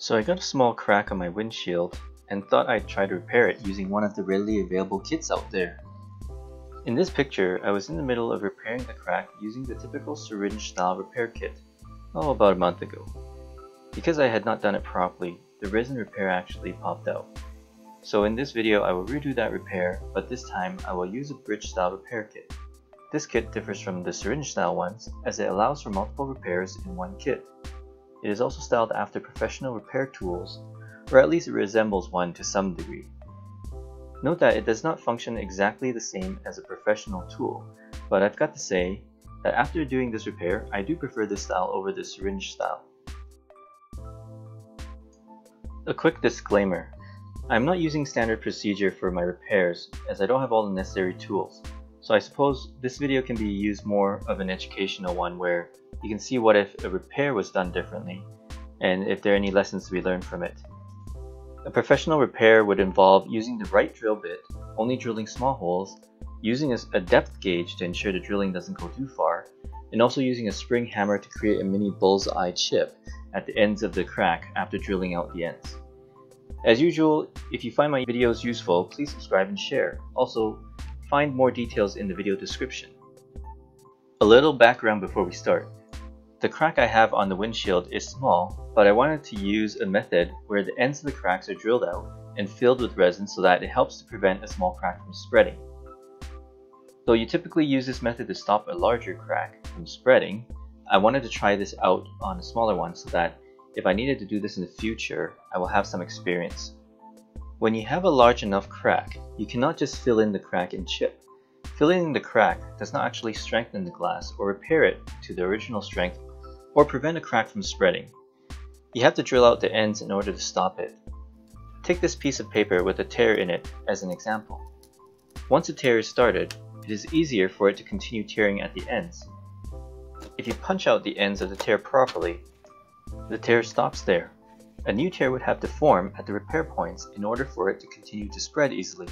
So I got a small crack on my windshield and thought I'd try to repair it using one of the readily available kits out there. In this picture, I was in the middle of repairing the crack using the typical syringe style repair kit, oh about a month ago. Because I had not done it properly, the resin repair actually popped out. So in this video I will redo that repair, but this time I will use a bridge style repair kit. This kit differs from the syringe style ones as it allows for multiple repairs in one kit. It is also styled after professional repair tools, or at least it resembles one to some degree. Note that it does not function exactly the same as a professional tool, but I've got to say that after doing this repair, I do prefer this style over the syringe style. A quick disclaimer. I'm not using standard procedure for my repairs as I don't have all the necessary tools, so I suppose this video can be used more of an educational one where you can see what if a repair was done differently and if there are any lessons to be learned from it. A professional repair would involve using the right drill bit, only drilling small holes, using a depth gauge to ensure the drilling doesn't go too far, and also using a spring hammer to create a mini bullseye chip at the ends of the crack after drilling out the ends. As usual, if you find my videos useful, please subscribe and share. Also, find more details in the video description. A little background before we start. The crack I have on the windshield is small, but I wanted to use a method where the ends of the cracks are drilled out and filled with resin so that it helps to prevent a small crack from spreading. Though you typically use this method to stop a larger crack from spreading, I wanted to try this out on a smaller one so that if I needed to do this in the future, I will have some experience. When you have a large enough crack, you cannot just fill in the crack and chip. Filling in the crack does not actually strengthen the glass or repair it to the original strength or prevent a crack from spreading. You have to drill out the ends in order to stop it. Take this piece of paper with a tear in it as an example. Once a tear is started, it is easier for it to continue tearing at the ends. If you punch out the ends of the tear properly, the tear stops there. A new tear would have to form at the repair points in order for it to continue to spread easily.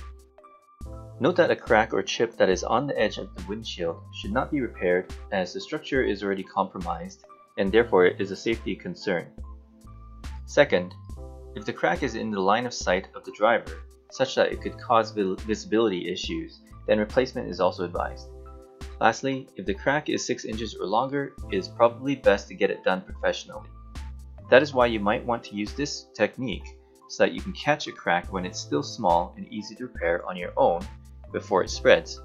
Note that a crack or chip that is on the edge of the windshield should not be repaired as the structure is already compromised and therefore is a safety concern. Second, if the crack is in the line of sight of the driver, such that it could cause visibility issues, then replacement is also advised. Lastly, if the crack is 6 inches or longer, it is probably best to get it done professionally. That is why you might want to use this technique so that you can catch a crack when it's still small and easy to repair on your own before it spreads.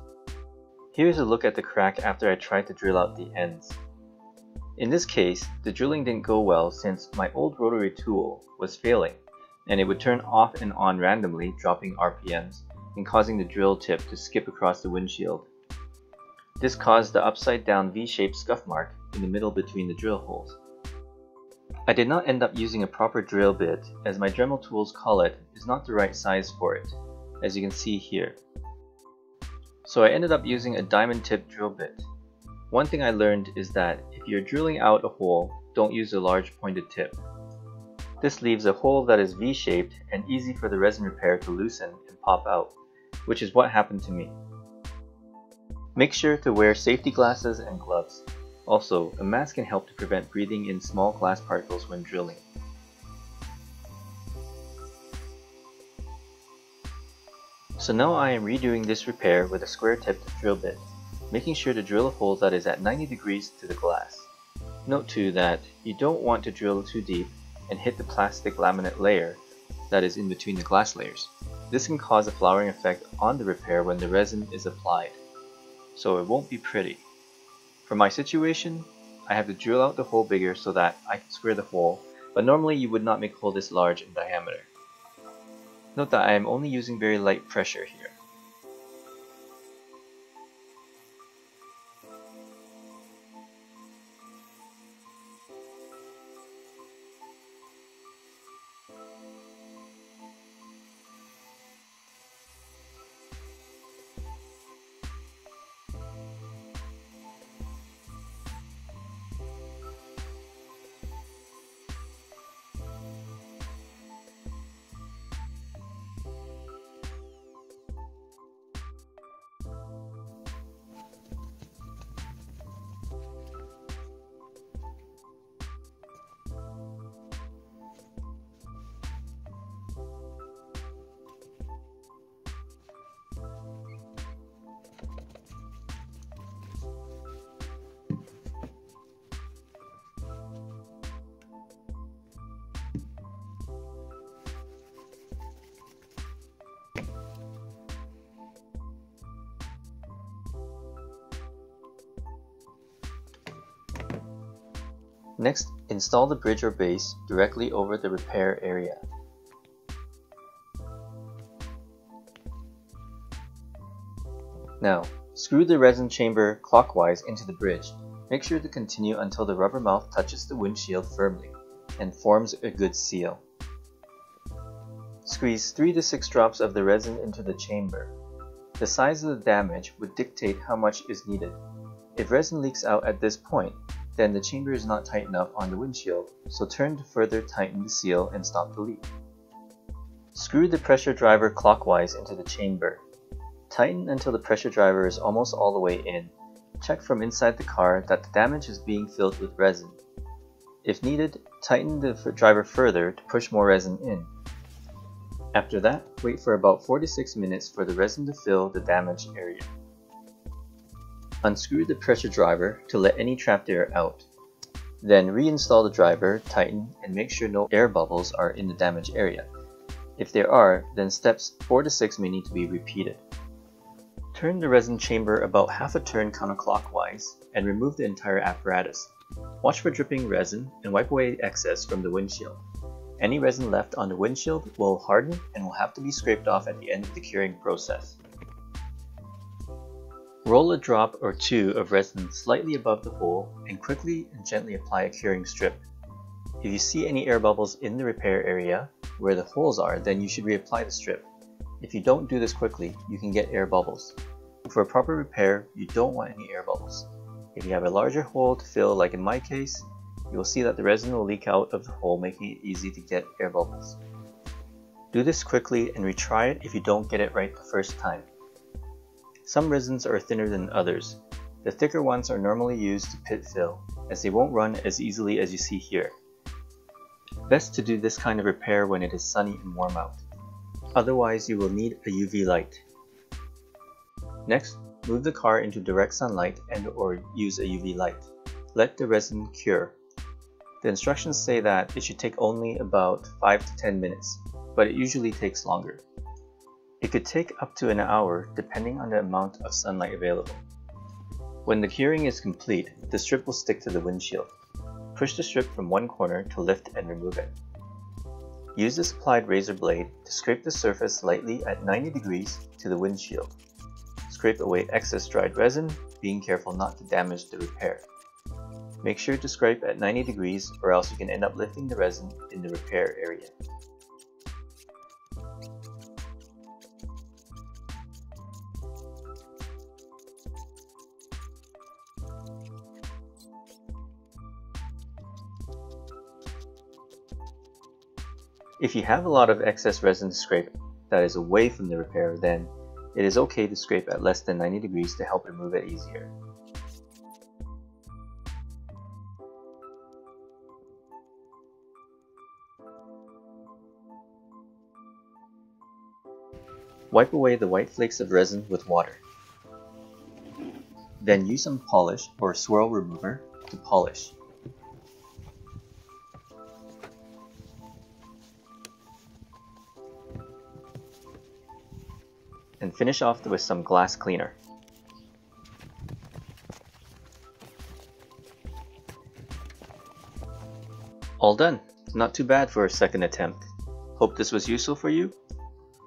Here's a look at the crack after I tried to drill out the ends. In this case, the drilling didn't go well since my old rotary tool was failing and it would turn off and on randomly, dropping RPMs and causing the drill tip to skip across the windshield. This caused the upside down V-shaped scuff mark in the middle between the drill holes. I did not end up using a proper drill bit as my Dremel tools collet is not the right size for it, as you can see here. So I ended up using a diamond tip drill bit. One thing I learned is that if you're drilling out a hole, don't use a large pointed tip. This leaves a hole that is V-shaped and easy for the resin repair to loosen and pop out, which is what happened to me. Make sure to wear safety glasses and gloves. Also, a mask can help to prevent breathing in small glass particles when drilling. So now I am redoing this repair with a square tipped drill bit making sure to drill a hole that is at 90 degrees to the glass. Note too that you don't want to drill too deep and hit the plastic laminate layer that is in between the glass layers. This can cause a flowering effect on the repair when the resin is applied, so it won't be pretty. For my situation, I have to drill out the hole bigger so that I can square the hole, but normally you would not make a hole this large in diameter. Note that I am only using very light pressure here. Next, install the bridge or base directly over the repair area. Now, screw the resin chamber clockwise into the bridge. Make sure to continue until the rubber mouth touches the windshield firmly and forms a good seal. Squeeze 3 to 6 drops of the resin into the chamber. The size of the damage would dictate how much is needed. If resin leaks out at this point, then the chamber is not tight enough on the windshield, so turn to further tighten the seal and stop the leak. Screw the pressure driver clockwise into the chamber. Tighten until the pressure driver is almost all the way in. Check from inside the car that the damage is being filled with resin. If needed, tighten the driver further to push more resin in. After that, wait for about 4 to 6 minutes for the resin to fill the damaged area. Unscrew the pressure driver to let any trapped air out. Then reinstall the driver, tighten, and make sure no air bubbles are in the damaged area. If there are, then steps 4 to 6 may need to be repeated. Turn the resin chamber about half a turn counterclockwise and remove the entire apparatus. Watch for dripping resin and wipe away excess from the windshield. Any resin left on the windshield will harden and will have to be scraped off at the end of the curing process. Roll a drop or two of resin slightly above the hole and quickly and gently apply a curing strip. If you see any air bubbles in the repair area where the holes are, then you should reapply the strip. If you don't do this quickly, you can get air bubbles. For a proper repair, you don't want any air bubbles. If you have a larger hole to fill, like in my case, you will see that the resin will leak out of the hole, making it easy to get air bubbles. Do this quickly and retry it if you don't get it right the first time. Some resins are thinner than others. The thicker ones are normally used to pit fill, as they won't run as easily as you see here. Best to do this kind of repair when it is sunny and warm out. Otherwise you will need a UV light. Next, move the car into direct sunlight and or use a UV light. Let the resin cure. The instructions say that it should take only about 5 to 10 minutes, but it usually takes longer. It could take up to an hour depending on the amount of sunlight available. When the curing is complete, the strip will stick to the windshield. Push the strip from one corner to lift and remove it. Use the supplied razor blade to scrape the surface lightly at 90 degrees to the windshield. Scrape away excess dried resin, being careful not to damage the repair. Make sure to scrape at 90 degrees or else you can end up lifting the resin in the repair area. If you have a lot of excess resin to scrape that is away from the repair, then it is okay to scrape at less than 90 degrees to help remove it easier. Wipe away the white flakes of resin with water. Then use some polish or swirl remover to polish. And finish off with some glass cleaner. All done. Not too bad for a second attempt. Hope this was useful for you.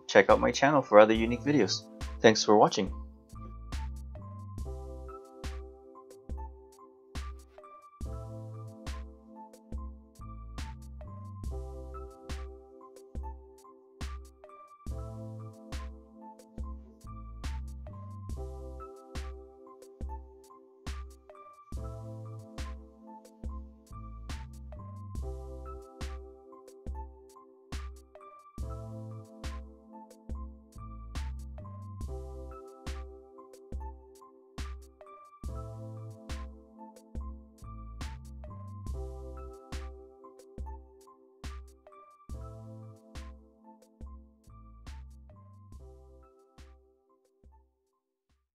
Check out my channel for other unique videos. Thanks for watching.